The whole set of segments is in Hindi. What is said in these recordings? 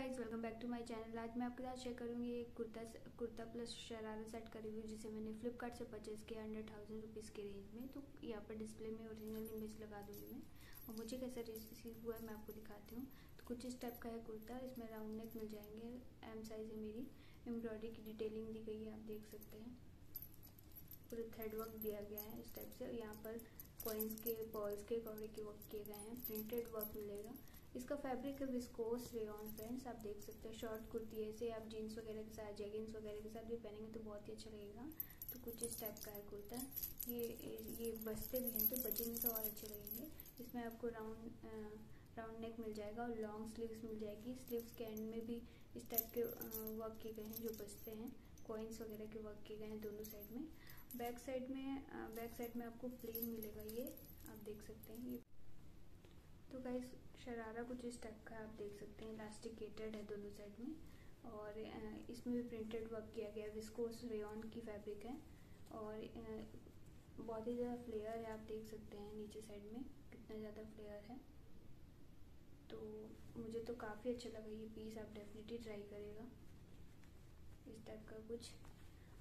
Guys welcome back to my channel आज मैं आपके साथ शेयर करूँगी एक कुर्ता कुर्ता प्लस शरारा सेट का रिव्यू जिसे मैंने फ्लिपकार्ट से परचेज किया अंडर थाउज़ेंड रुपीज़ के रेंज में। तो यहाँ पर डिस्प्ले में ओरिजिनल इमेज लगा दूँगी मैं। और मुझे कैसा रिसीव हुआ है मैं आपको दिखाती हूँ। तो कुछ इस टाइप का है कुर्ता, इसमें राउंड नेक मिल जाएँगे। एम साइज़ है मेरी। एम्ब्रॉयडरी की डिटेलिंग दी गई है, आप देख सकते हैं। पूरे थ्रेड वर्क दिया गया है इस टाइप से। यहाँ पर कॉइन्स के पर्ल्स के कवड़े के वर्क किए गए हैं। प्रिंटेड वर्क मिलेगा। इसका फैब्रिक है विस्कोस रेन फ्रेंड्स आप देख सकते हैं शॉर्ट कुर्ती ऐसे आप जीन्स वगैरह के साथ जेगिंग्स वगैरह के साथ भी पहनेंगे तो बहुत ही अच्छा लगेगा। तो कुछ इस टाइप का है कुर्ता। ये ये बसते भी हैं तो बजेंगे तो और अच्छे लगेंगे। इसमें आपको राउंड राउंड नेक मिल जाएगा और लॉन्ग स्लीव्स मिल जाएगी। स्लीव्स के एंड में भी इस टाइप के वर्क किए गए हैं, जो बचते हैं। कॉइन्स वगैरह के वर्क किए गए हैं दोनों साइड में। बैक साइड में बैक साइड में आपको प्लेन मिलेगा ये। आप देख सकते हैं ये। तो गाइस शरारा कुछ इस टाइप का आप देख सकते हैं इलास्टिकेटेड है दोनों साइड में और इसमें भी प्रिंटेड वर्क किया गया विस्कोस रेन की फैब्रिक है और बहुत ही ज़्यादा फ्लेयर है, आप देख सकते हैं नीचे साइड में कितना ज़्यादा फ्लेयर है। तो मुझे तो काफ़ी अच्छा लगा ये पीस आप डेफिनेटली ट्राई करेगा, इस टाइप का कुछ।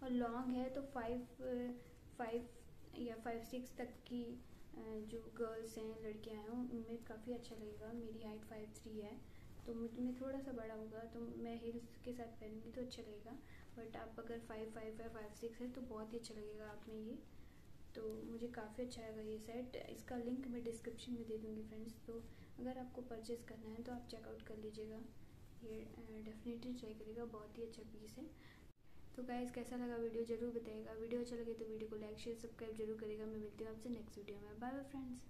और लॉन्ग है तो फाइव फाइव या फाइव सिक्स तक की जो गर्ल्स हैं लड़कियाँ हैं, उनमें काफ़ी अच्छा लगेगा। मेरी हाइट फाइव थ्री है तो मैं थोड़ा सा बड़ा होगा तो मैं हिल्स के साथ पहनूँगी तो अच्छा लगेगा। बट आप अगर फाइव फाइव है फाइव सिक्स है तो बहुत ही अच्छा लगेगा आप में ये। तो मुझे काफ़ी अच्छा लगा ये सेट इसका लिंक मैं डिस्क्रिप्शन में दे दूँगी फ्रेंड्स तो अगर आपको परचेज़ करना है तो आप चेकआउट कर लीजिएगा। ये डेफिनेटली ट्राई करेगा बहुत ही अच्छा पीस है। तो गाइज़ कैसा लगा वीडियो ज़रूर बताइएगा। वीडियो अच्छा लगे तो वीडियो को लाइक शेयर सब्सक्राइब ज़रूर करेगा। मैं मिलती हूँ आपसे नेक्स्ट वीडियो में। Bye bye friends